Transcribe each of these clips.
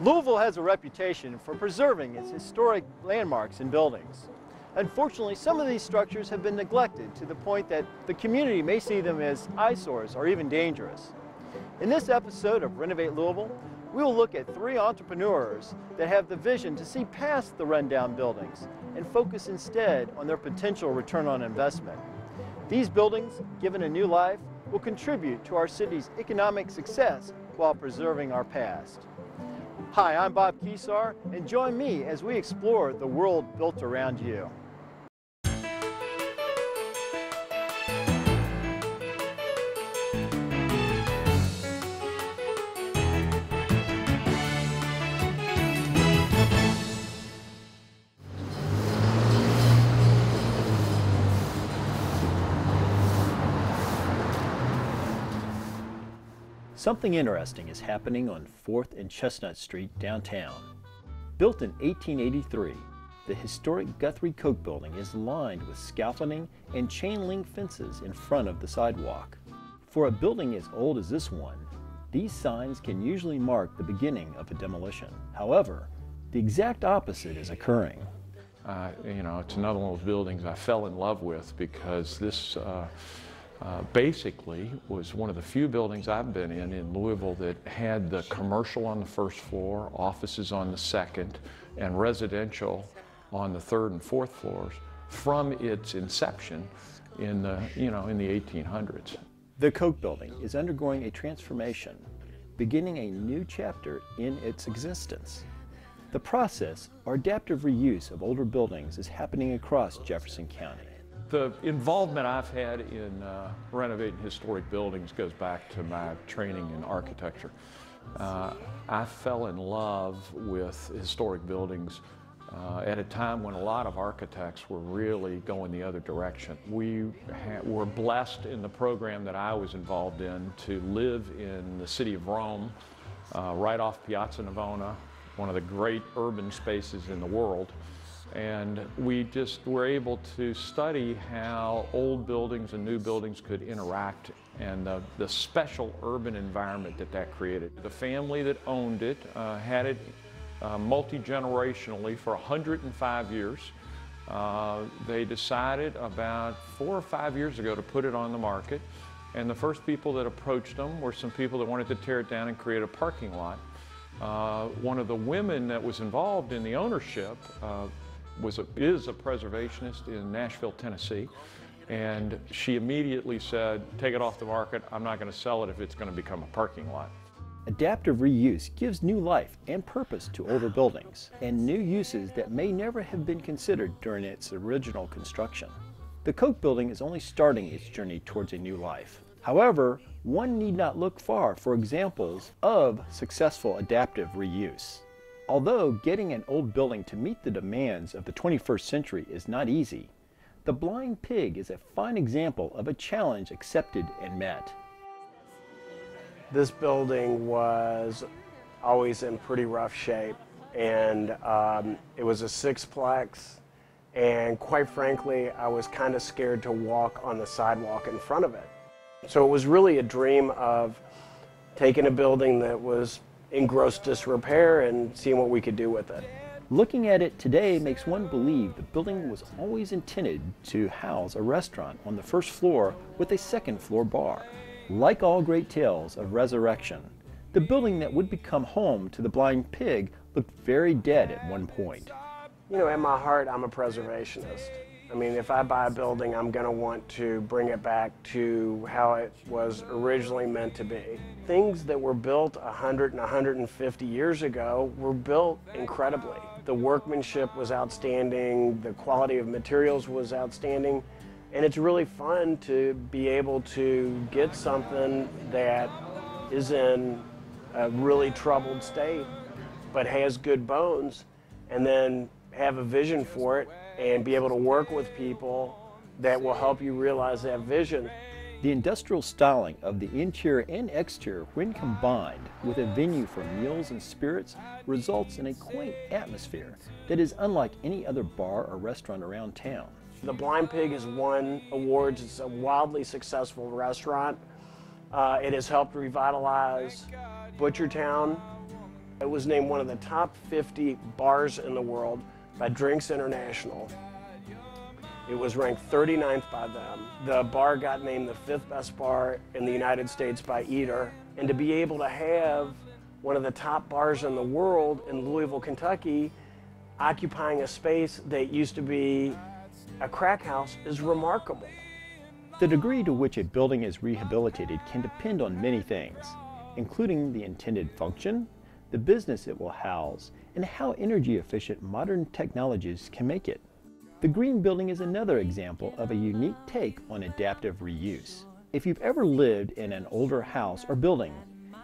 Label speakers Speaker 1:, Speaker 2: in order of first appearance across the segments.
Speaker 1: Louisville has a reputation for preserving its historic landmarks and buildings. Unfortunately, some of these structures have been neglected to the point that the community may see them as eyesores or even dangerous. In this episode of Renovate Louisville, we will look at three entrepreneurs that have the vision to see past the rundown buildings and focus instead on their potential return on investment. These buildings, given a new life, will contribute to our city's economic success while preserving our past. Hi, I'm Bob Keesaer, and join me as we explore the world built around you. Something interesting is happening on 4th and Chestnut Street downtown. Built in 1883, the historic Guthrie Coke building is lined with scaffolding and chain link fences in front of the sidewalk. For a building as old as this one, these signs can usually mark the beginning of a demolition. However, the exact opposite is occurring.
Speaker 2: Uh, you know, it's another one of those buildings I fell in love with because this uh, uh, basically was one of the few buildings I've been in in Louisville that had the commercial on the first floor, offices on the second, and residential on the third and fourth floors from its inception in the, you know, in the 1800s.
Speaker 1: The Coke building is undergoing a transformation, beginning a new chapter in its existence. The process, or adaptive reuse of older buildings, is happening across Jefferson County.
Speaker 2: The involvement I've had in uh, renovating historic buildings goes back to my training in architecture. Uh, I fell in love with historic buildings uh, at a time when a lot of architects were really going the other direction. We were blessed in the program that I was involved in to live in the city of Rome, uh, right off Piazza Navona, one of the great urban spaces in the world. And we just were able to study how old buildings and new buildings could interact and the, the special urban environment that that created. The family that owned it uh, had it uh, multi-generationally for 105 years. Uh, they decided about four or five years ago to put it on the market. And the first people that approached them were some people that wanted to tear it down and create a parking lot. Uh, one of the women that was involved in the ownership uh, was a, is a preservationist in Nashville, Tennessee. And she immediately said, take it off the market. I'm not going to sell it if it's going to become a parking lot.
Speaker 1: Adaptive reuse gives new life and purpose to older buildings and new uses that may never have been considered during its original construction. The Coke building is only starting its journey towards a new life. However, one need not look far for examples of successful adaptive reuse. Although getting an old building to meet the demands of the 21st century is not easy, the Blind Pig is a fine example of a challenge accepted and met.
Speaker 3: This building was always in pretty rough shape and um, it was a sixplex and quite frankly I was kind of scared to walk on the sidewalk in front of it. So it was really a dream of taking a building that was in gross disrepair and seeing what we could do with it.
Speaker 1: Looking at it today makes one believe the building was always intended to house a restaurant on the first floor with a second floor bar. Like all great tales of resurrection, the building that would become home to the blind pig looked very dead at one point.
Speaker 3: You know, in my heart, I'm a preservationist. I mean, if I buy a building, I'm going to want to bring it back to how it was originally meant to be. Things that were built 100 and 150 years ago were built incredibly. The workmanship was outstanding, the quality of materials was outstanding, and it's really fun to be able to get something that is in a really troubled state but has good bones and then have a vision for it and be able to work with people that will help you realize that vision.
Speaker 1: The industrial styling of the interior and exterior, when combined with a venue for meals and spirits, results in a quaint atmosphere that is unlike any other bar or restaurant around town.
Speaker 3: The Blind Pig has won awards. It's a wildly successful restaurant. Uh, it has helped revitalize Butchertown It was named one of the top 50 bars in the world by Drinks International. It was ranked 39th by them. The bar got named the fifth best bar in the United States by Eater. And to be able to have one of the top bars in the world in Louisville, Kentucky, occupying a space that used to be a crack house is remarkable.
Speaker 1: The degree to which a building is rehabilitated can depend on many things, including the intended function, the business it will house, and how energy efficient modern technologies can make it. The green building is another example of a unique take on adaptive reuse. If you've ever lived in an older house or building,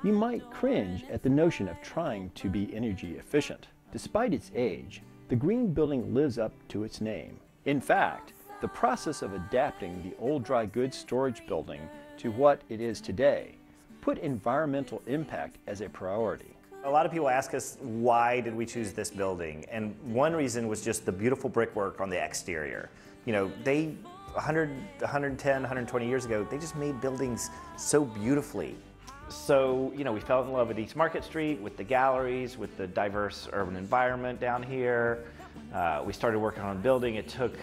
Speaker 1: you might cringe at the notion of trying to be energy efficient. Despite its age, the green building lives up to its name. In fact, the process of adapting the old dry goods storage building to what it is today put environmental impact as a priority.
Speaker 4: A lot of people ask us why did we choose this building, and one reason was just the beautiful brickwork on the exterior. You know, they 100, 110, 120 years ago, they just made buildings so beautifully. So, you know, we fell in love with East Market Street, with the galleries, with the diverse urban environment down here. Uh, we started working on a building. It took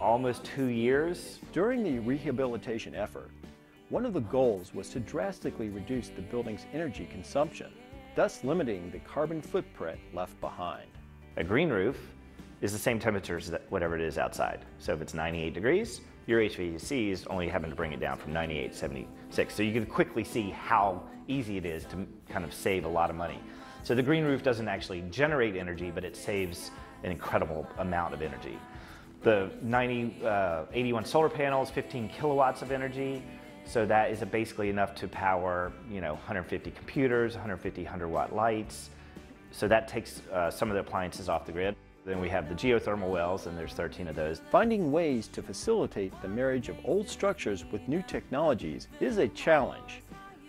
Speaker 4: almost two years.
Speaker 1: During the rehabilitation effort, one of the goals was to drastically reduce the building's energy consumption thus limiting the carbon footprint left behind.
Speaker 4: A green roof is the same temperature as whatever it is outside. So if it's 98 degrees, your HVAC is only having to bring it down from 98 to 76. So you can quickly see how easy it is to kind of save a lot of money. So the green roof doesn't actually generate energy, but it saves an incredible amount of energy. The 90, uh, 81 solar panels, 15 kilowatts of energy, so that is basically enough to power, you know, 150 computers, 150 100 watt lights. So that takes uh, some of the appliances off the grid. Then we have the geothermal wells, and there's 13 of those.
Speaker 1: Finding ways to facilitate the marriage of old structures with new technologies is a challenge,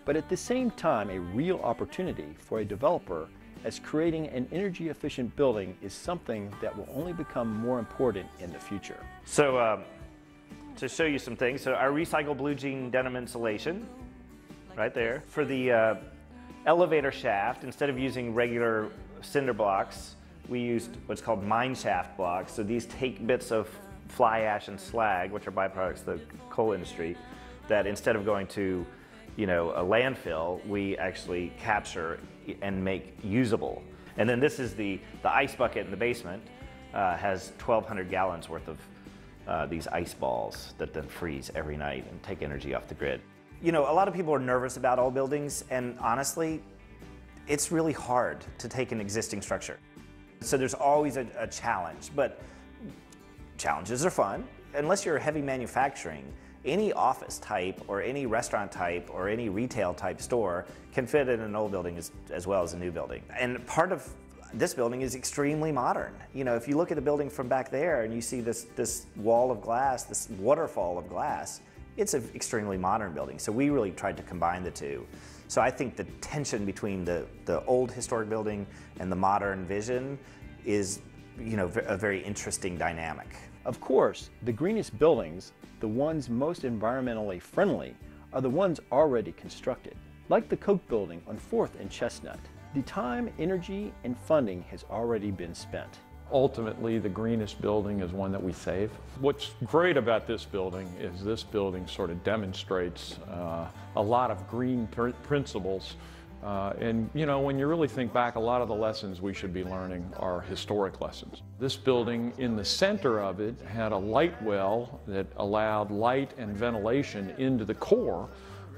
Speaker 1: but at the same time a real opportunity for a developer as creating an energy efficient building is something that will only become more important in the future.
Speaker 4: So um, to show you some things. So our recycled blue jean denim insulation, right there. For the uh, elevator shaft, instead of using regular cinder blocks, we used what's called mine shaft blocks. So these take bits of fly ash and slag, which are byproducts of the coal industry, that instead of going to you know, a landfill, we actually capture and make usable. And then this is the, the ice bucket in the basement, uh, has 1,200 gallons worth of uh, these ice balls that then freeze every night and take energy off the grid. You know, a lot of people are nervous about old buildings, and honestly, it's really hard to take an existing structure. So there's always a, a challenge, but challenges are fun. Unless you're heavy manufacturing, any office type or any restaurant type or any retail type store can fit in an old building as, as well as a new building. And part of this building is extremely modern. You know, if you look at the building from back there and you see this, this wall of glass, this waterfall of glass, it's an extremely modern building. So we really tried to combine the two. So I think the tension between the, the old historic building and the modern vision is, you know, a very interesting dynamic.
Speaker 1: Of course, the greenest buildings, the ones most environmentally friendly, are the ones already constructed, like the Coke building on 4th and Chestnut. The time, energy, and funding has already been spent.
Speaker 2: Ultimately, the greenest building is one that we save. What's great about this building is this building sort of demonstrates uh, a lot of green pr principles. Uh, and you know, when you really think back, a lot of the lessons we should be learning are historic lessons. This building, in the center of it, had a light well that allowed light and ventilation into the core.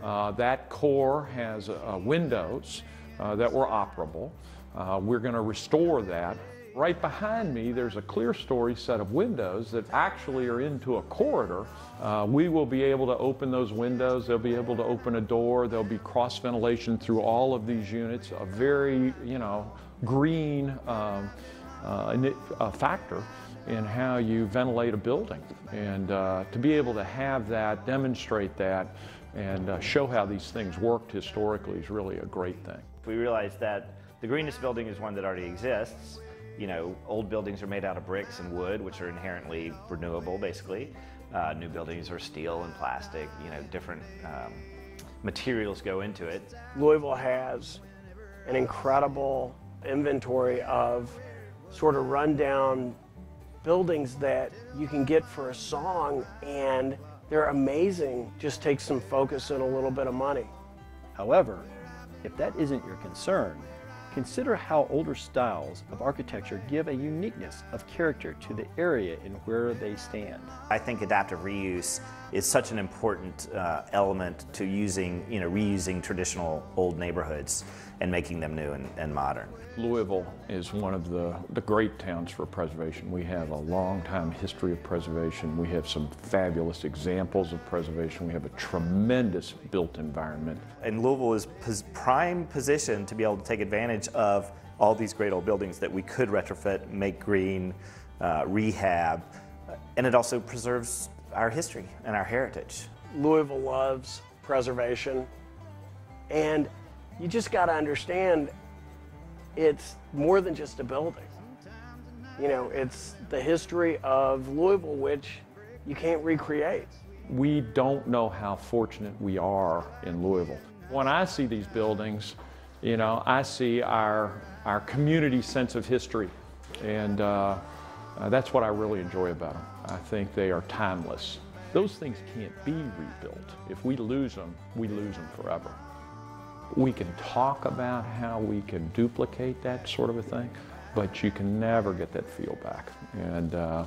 Speaker 2: Uh, that core has uh, windows uh, that were operable. Uh, we're going to restore that. Right behind me, there's a clerestory set of windows that actually are into a corridor. Uh, we will be able to open those windows. They'll be able to open a door. There'll be cross ventilation through all of these units. A very, you know, green um, uh, factor in how you ventilate a building. And uh, to be able to have that, demonstrate that, and uh, show how these things worked historically is really a great thing.
Speaker 4: We realized that the greenest building is one that already exists. You know, old buildings are made out of bricks and wood, which are inherently renewable, basically. Uh, new buildings are steel and plastic, you know, different um, materials go into it.
Speaker 3: Louisville has an incredible inventory of sort of rundown buildings that you can get for a song and they're amazing. Just take some focus and a little bit of money.
Speaker 1: However, if that isn't your concern, consider how older styles of architecture give a uniqueness of character to the area in where they stand.
Speaker 4: I think adaptive reuse is such an important uh, element to using, you know, reusing traditional old neighborhoods and making them new and, and modern.
Speaker 2: Louisville is one of the, the great towns for preservation. We have a long time history of preservation. We have some fabulous examples of preservation. We have a tremendous built environment.
Speaker 4: And Louisville is pos- prime position to be able to take advantage of all these great old buildings that we could retrofit, make green, uh, rehab, and it also preserves our history and our heritage.
Speaker 3: Louisville loves preservation, and you just got to understand it's more than just a building. You know, it's the history of Louisville, which you can't recreate.
Speaker 2: We don't know how fortunate we are in Louisville. When I see these buildings, you know, I see our, our community sense of history, and uh, uh, that's what I really enjoy about them. I think they are timeless. Those things can't be rebuilt. If we lose them, we lose them forever. We can talk about how we can duplicate that sort of a thing, but you can never get that feel back. And uh,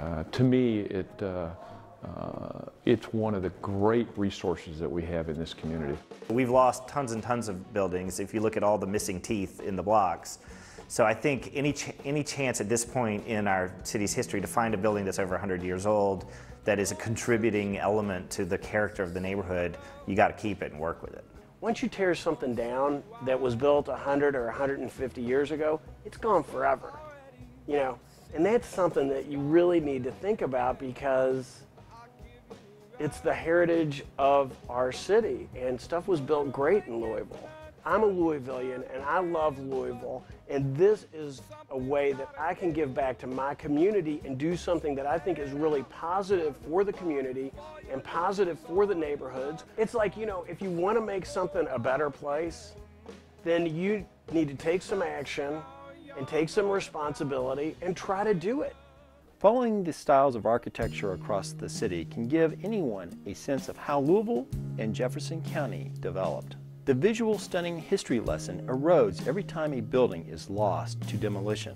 Speaker 2: uh, to me, it, uh, uh, it's one of the great resources that we have in this community.
Speaker 4: We've lost tons and tons of buildings if you look at all the missing teeth in the blocks. So I think any, ch- any chance at this point in our city's history to find a building that's over 100 years old that is a contributing element to the character of the neighborhood, you got to keep it and work with it.
Speaker 3: Once you tear something down that was built 100 or 150 years ago, it's gone forever. You know, and that's something that you really need to think about because it's the heritage of our city and stuff was built great in Louisville. I'm a Louisvillian and I love Louisville and this is a way that I can give back to my community and do something that I think is really positive for the community and positive for the neighborhoods. It's like, you know, if you want to make something a better place, then you need to take some action and take some responsibility and try to do it.
Speaker 1: Following the styles of architecture across the city can give anyone a sense of how Louisville and Jefferson County developed. The visual stunning history lesson erodes every time a building is lost to demolition.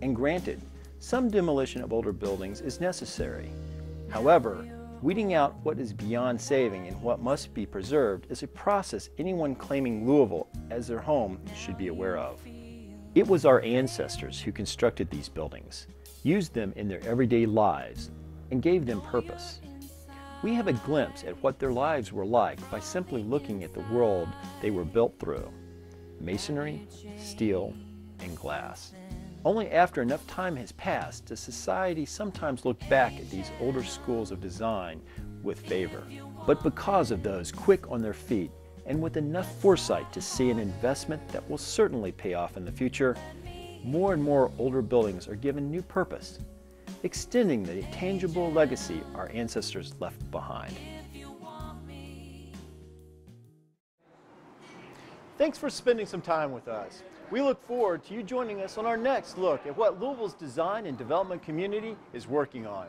Speaker 1: And granted, some demolition of older buildings is necessary. However, weeding out what is beyond saving and what must be preserved is a process anyone claiming Louisville as their home should be aware of. It was our ancestors who constructed these buildings, used them in their everyday lives, and gave them purpose. We have a glimpse at what their lives were like by simply looking at the world they were built through masonry, steel, and glass. Only after enough time has passed does society sometimes look back at these older schools of design with favor. But because of those quick on their feet and with enough foresight to see an investment that will certainly pay off in the future, more and more older buildings are given new purpose extending the tangible legacy our ancestors left behind. Thanks for spending some time with us. We look forward to you joining us on our next look at what Louisville's design and development community is working on.